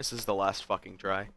This is the last fucking try.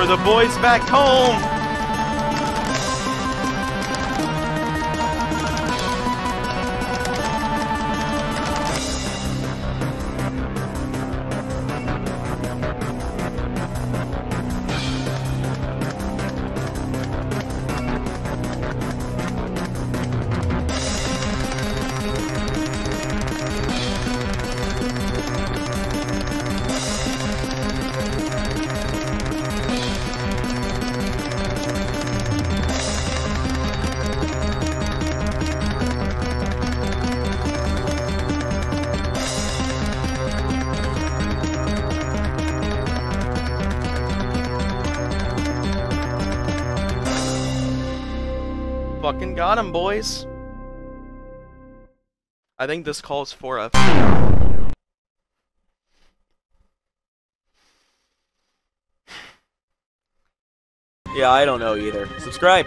For the boys back home! Fucking got him, boys. I think this calls for a. Yeah, I don't know either. Subscribe.